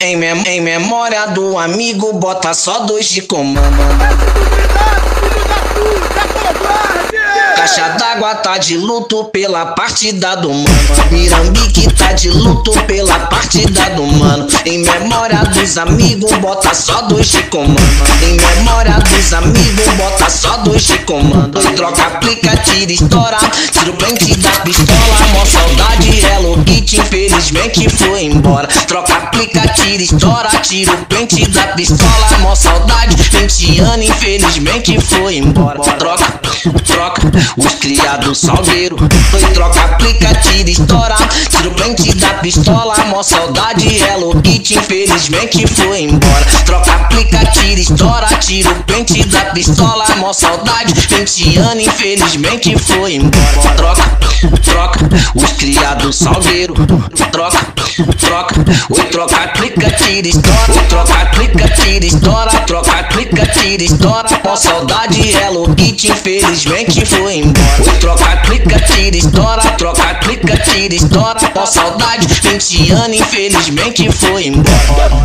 Em, mem em memória do amigo, bota só dois de comando. Caixa d'água tá de luto pela partida do mano. Mirambique tá de luto pela partida do mano. Em memória dos amigos, bota só dois de comando. Em memória dos amigos, bota só dois de comando. Troca, aplica, tira, estoura. Tira o pente da pistola. Mó saudade, Kitty, infelizmente foi embora. Troca, aplica, tira, estoura. Tira o pente da pistola. Mó saudade, 20 anos, infelizmente foi embora. Troca, troca, os criados salgueiro. Foi troca, aplica, tira, estoura. Tira o pente da pistola. Mó saudade, Hello Kitty, infelizmente foi embora. Troca, aplica, tira, estoura. Tira o pente da pistola. Mó saudade, 20 anos, infelizmente foi embora. Troca, troca, os criados salgueiro. Troca, troca, oi, troca, aplica, tira, estoura. Troca, aplica, tira, estoura. Troca, aplica, tira, estoura. Mó saudade, Hello Kitty, infelizmente foi embora. Troca, aplica, tira, estoura. Troca, aplica, tira, estoura. Mó saudade, 20 anos, infelizmente foi embora.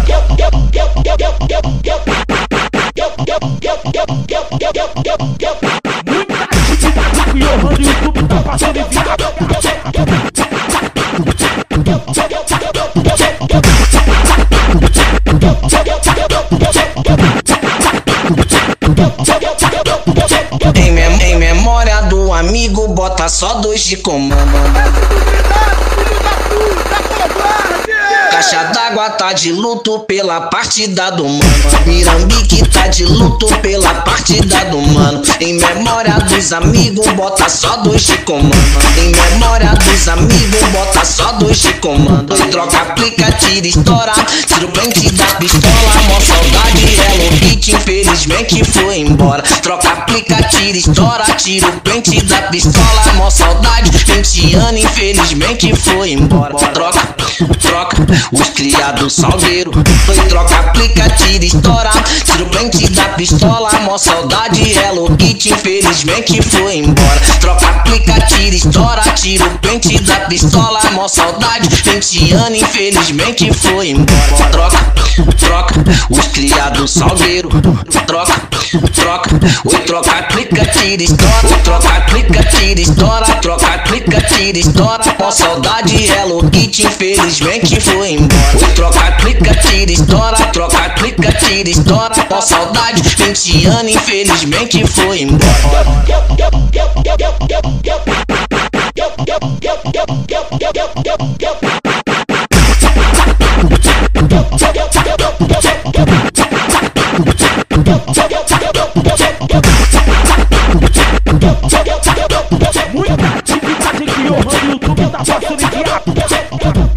Só dois de comando. Caixa d'água tá de luto pela partida do mano. Mirambique tá de luto pela partida do mano. Em memória dos amigos, bota só dois de comando. Em memória dos amigos, bota só dois de comando. Troca, aplica, tira, estoura. Tira o pente da pistola. Mó saudade, Hello Kitty, infelizmente foi embora. Troca, aplica, tira, estoura. Tira o pente da pistola. Mó saudade, 20 anos, infelizmente foi embora. Os criados salgueiro. Foi troca, aplica, tira, estoura. Tira o pente da pistola. Mó saudade, Hello Kitty, infelizmente foi embora. Troca, aplica, tira, estoura. Tira o pente da pistola. Mó saudade, 20 anos, infelizmente foi embora. Troca, troca, os criados salgueiro. Troca, troca, oi, troca, aplica, tira, estoura. Troca, aplica, tira, estoura. Troca, aplica, tira, estoura. Mó saudade, Hello Kitty, infelizmente foi embora. Oi, troca, aplica, tira, estoura. Troca, aplica, tira, estoura. Mó saudade, 20 anos, infelizmente foi embora. Muita atividade que o YouTube tá passando em viado.